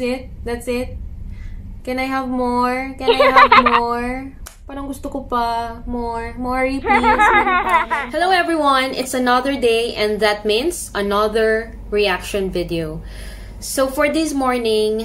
That's it? That's it? Can I have more? Can I have more? Parang gusto ko pa. More. More, please. Hello everyone! It's another day and that means another reaction video. So for this morning,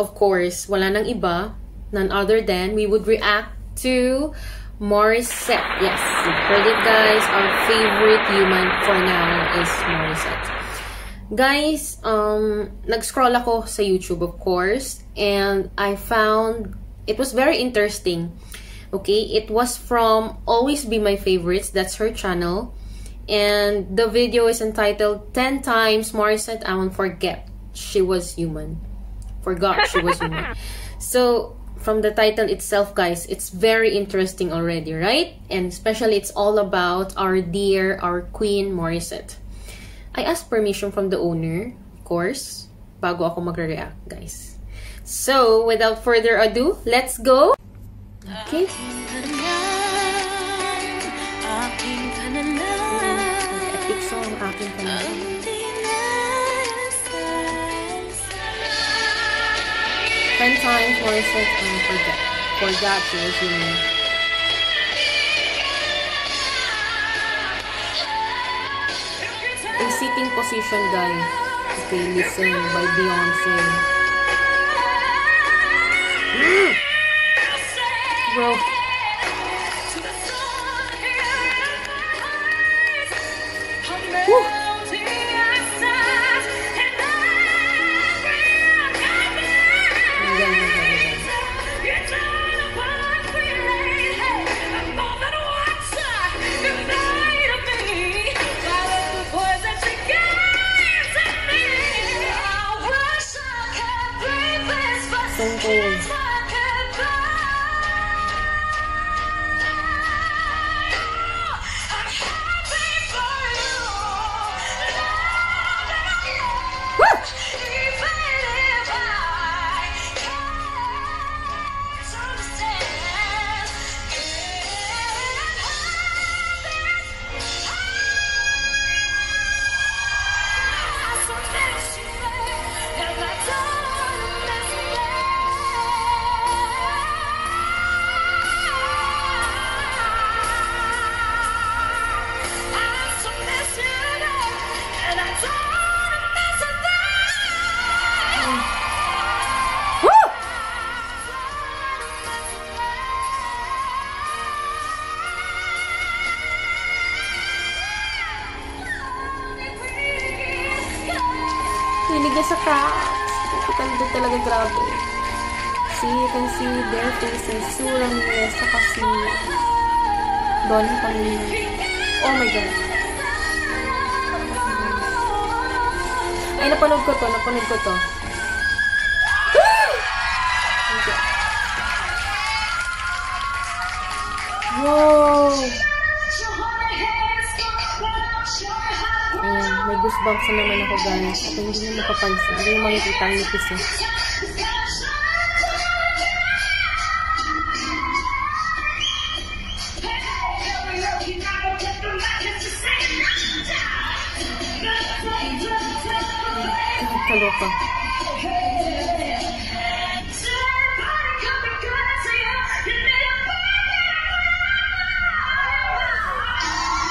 of course, wala nang iba. None other than we would react to Morissette. Yes, you heard it guys. Our favorite human for now is Morissette. Guys, um, nag-scroll ako sa YouTube of course and I found it was very interesting. Okay, it was from Always Be My Favorites. That's her channel. And the video is entitled 10 times Morissette I won't forget she was human. Forgot she was human. So, from the title itself, guys, it's very interesting already, right? And especially it's all about our dear, our queen, Morissette. I asked permission from the owner, of course, bago ako mag-react, guys. So, without further ado, let's go! Okay. Sitting position, guys. Okay, listen by Beyonce. Bro. See their faces. Surang niya, saka si Don Pangina. Oh my God. Ay, napanood ko to. Napanood ko to. Okay. Wow! Ayan, may goosebumps na naman ako guys. At hindi nyo mapapansin. Hindi nyo makikita ang nipis eh. Kaloka.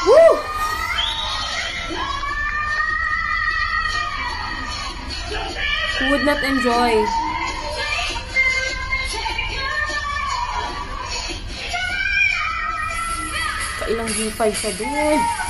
Woo! Who would not enjoy? Kailang G5 siya dun.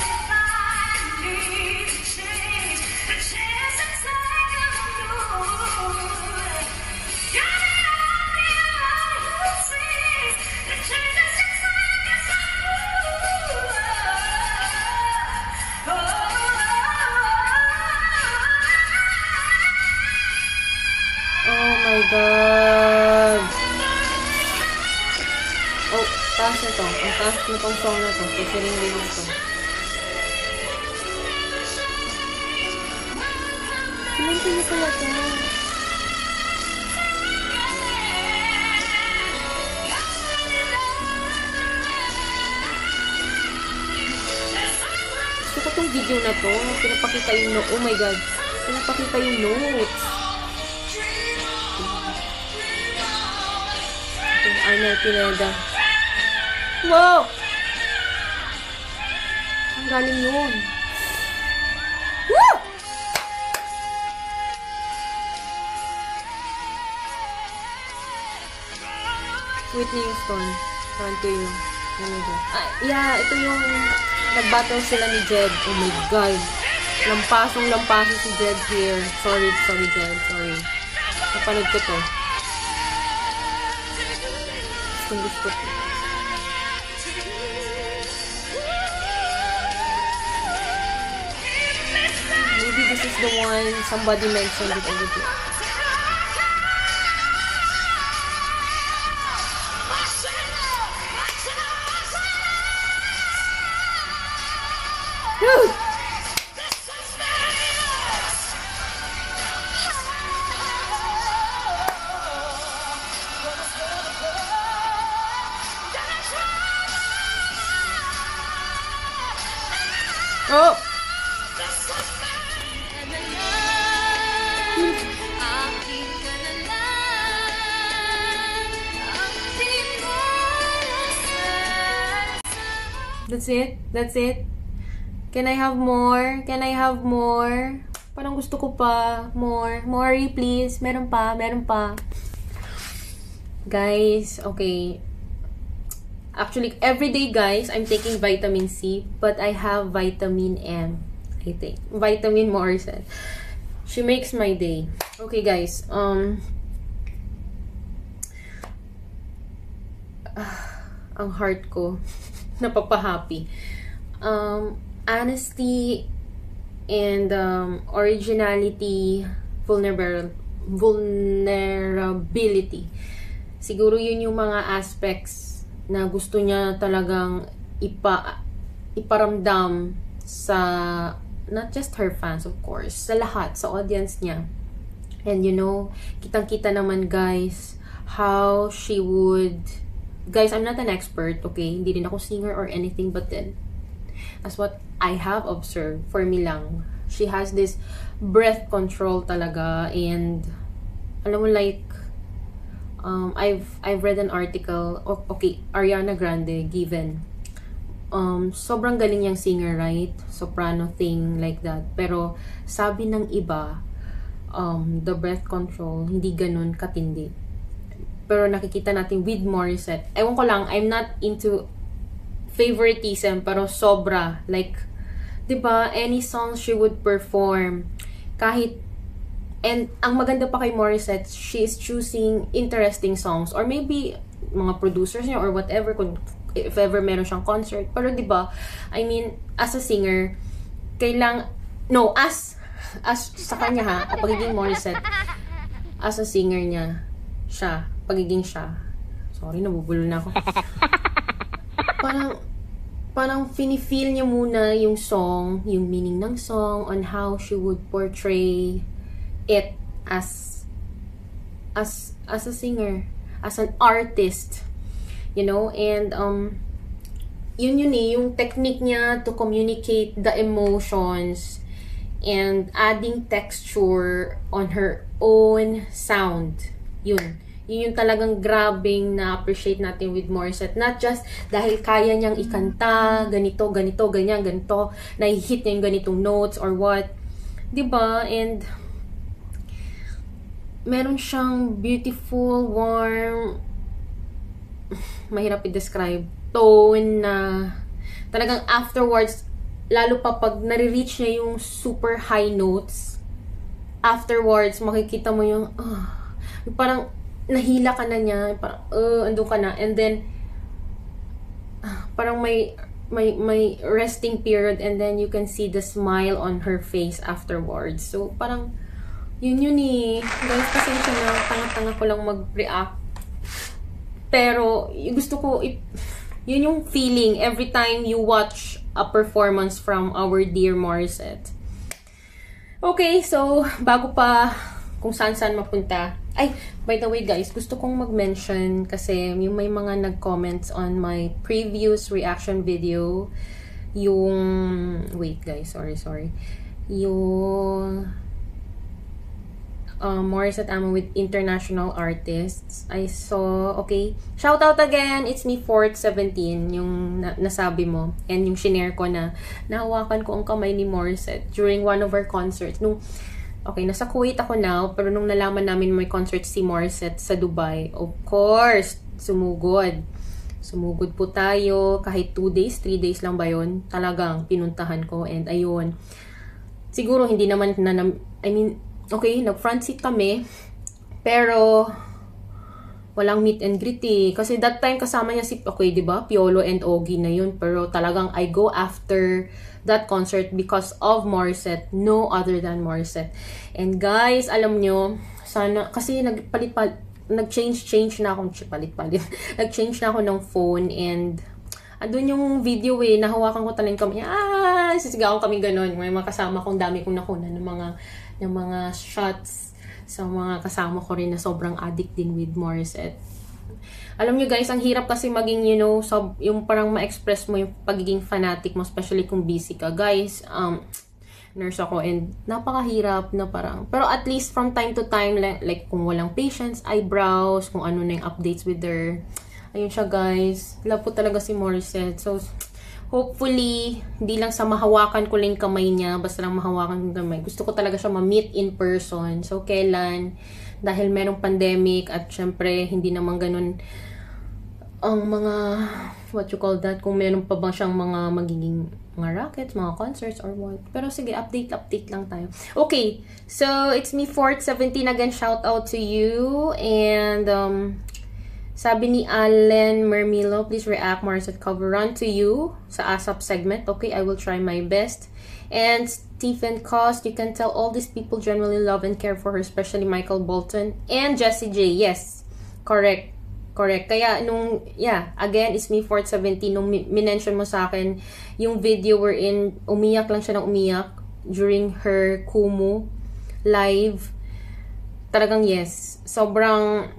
to. Ano pang song na to? Featuring din to. Anong pinikula to? Gusto ko tong video na to. Pinapakita yung no. Oh my God. Pinapakita yung notes. Yung Arnel Pineda. Wow! Ang galing yun. Woo! Whitney Houston. Kanto yun. Ano ba? Ah, yeah, ito yung nag-battle sila ni Jed. Oh my God. Lampasong lampaso si Jed here. Sorry, sorry Jed. Sorry. Napanood ko to. Gustong gusto ko. This is the one somebody mentioned it already. Whew! That's it? That's it? Can I have more? Can I have more? Parang gusto ko pa. More. More, please. Meron pa. Meron pa. Guys, okay. Actually, every day, guys, I'm taking vitamin C, but I have vitamin M. I think. Vitamin Morrison. She makes my day. Okay, guys. Um, ang heart ko napapahappy. Um, honesty and um, originality, vulnerable, vulnerability. Siguro yun yung mga aspects na gusto niya talagang ipa, iparamdam sa not just her fans of course, sa lahat, sa audience niya. And you know, kitang-kita naman guys, how she would guys, I'm not an expert, okay? Hindi din ako singer or anything, but then, as what I have observed, for me lang, she has this breath control talaga, and, alam mo, like, um, I've, I've read an article, okay, Ariana Grande, given, um, sobrang galing niyang singer, right? Soprano thing, like that. Pero, sabi ng iba, um, the breath control, hindi ganun katindi pero nakikita natin with Morissette. Ewan ko lang, I'm not into favoritism, pero sobra. Like, ba diba, any songs she would perform, kahit, and ang maganda pa kay Morissette, she is choosing interesting songs, or maybe, mga producers niya, or whatever, kung, if ever meron siyang concert. Pero ba diba, I mean, as a singer, kailang, no, as, as sa kanya ha, pagiging Morissette, as a singer niya, siya, pagiging siya. Sorry, nabubulol na ako. parang, parang feel niya muna yung song, yung meaning ng song, on how she would portray it as, as, as a singer, as an artist. You know, and, um, yun yun eh, yung technique niya to communicate the emotions and adding texture on her own sound. Yun yun yung talagang grabing na-appreciate natin with Morissette. Not just dahil kaya niyang ikanta, ganito, ganito, ganyan, ganito, na-hit niya yung ganitong notes or what. ba diba? And, meron siyang beautiful, warm, mahirap i-describe, tone na talagang afterwards, lalo pa pag nare-reach niya yung super high notes, afterwards, makikita mo yung, uh, parang nahila ka na niya, parang, uh, ando ka na. And then, uh, parang may, may, may resting period and then you can see the smile on her face afterwards. So, parang, yun yun eh. Guys, pasensya na, tanga-tanga ko lang mag-react. Pero, gusto ko, yun yung feeling every time you watch a performance from our dear Morissette. Okay, so, bago pa kung saan-saan mapunta, ay, by the way guys, gusto kong mag-mention kasi yung may mga nag-comments on my previous reaction video, yung, wait guys, sorry, sorry, yung, um, Morissette Amo with international artists. I saw, okay, shout out again, it's me Fort 17, yung na nasabi mo, and yung shinare ko na nahawakan ko ang kamay ni Morissette during one of our concerts. Nung, okay, nasa Kuwait ako now, pero nung nalaman namin may concert si Morissette sa Dubai, of course, sumugod. Sumugod po tayo, kahit 2 days, 3 days lang ba yun, talagang pinuntahan ko, and ayun, siguro hindi naman na, I mean, okay, nag-front seat kami. Pero, walang meet and greet eh. Kasi that time kasama niya si, okay, di ba? Piolo and Ogie na yun. Pero talagang I go after that concert because of Morissette. No other than Morissette. And guys, alam nyo, sana, kasi nagpalit pa, nag-change, change na akong, palit-palit. nag-change na ako ng phone and andun yung video eh, nahawakan ko talagang kami, ah, sisigawan kami ganun. May mga kasama kong dami kong nakunan ng mga ng mga shots sa mga kasama ko rin na sobrang addict din with Morissette. Alam nyo guys, ang hirap kasi maging, you know, sub, yung parang ma-express mo yung pagiging fanatic mo, especially kung busy ka. Guys, um, nurse ako and napakahirap na parang, pero at least from time to time, like, like kung walang patients, eyebrows, kung ano na yung updates with their, ayun siya guys. Love po talaga si Morissette. So, hopefully, hindi lang sa mahawakan ko lang kamay niya, basta lang mahawakan ko kamay. Gusto ko talaga siya ma-meet in person. So, kailan? Dahil merong pandemic at syempre, hindi naman ganun ang mga, what you call that, kung meron pa ba siyang mga magiging mga rackets, mga concerts, or what. Pero sige, update, update lang tayo. Okay, so it's me, Fort17 again. Shout out to you. And, um, sabi ni Allen Mermilo, please react more at cover run to you sa ASAP segment. Okay, I will try my best. And Stephen Cost, you can tell all these people generally love and care for her, especially Michael Bolton and Jessie J. Yes, correct. Correct. Kaya nung, yeah, again, it's me Fort 17, nung minention mo sa akin, yung video wherein umiyak lang siya ng umiyak during her Kumu live. Talagang yes. Sobrang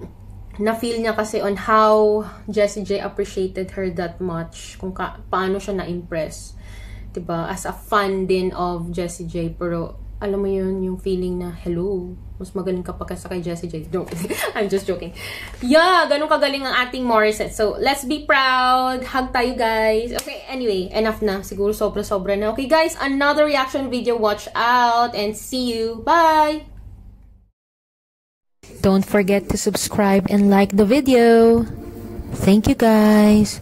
na-feel niya kasi on how Jessie J appreciated her that much. Kung ka, paano siya na-impress. ba diba? As a fan din of Jessie J. Pero, alam mo yun, yung feeling na, hello, mas magaling ka pa kasi kay Jessie J. Joke. I'm just joking. Yeah, ganun kagaling ang ating Morissette. So, let's be proud. Hug tayo, guys. Okay, anyway, enough na. Siguro sobra-sobra na. Okay, guys, another reaction video. Watch out and see you. Bye! Don't forget to subscribe and like the video. Thank you guys.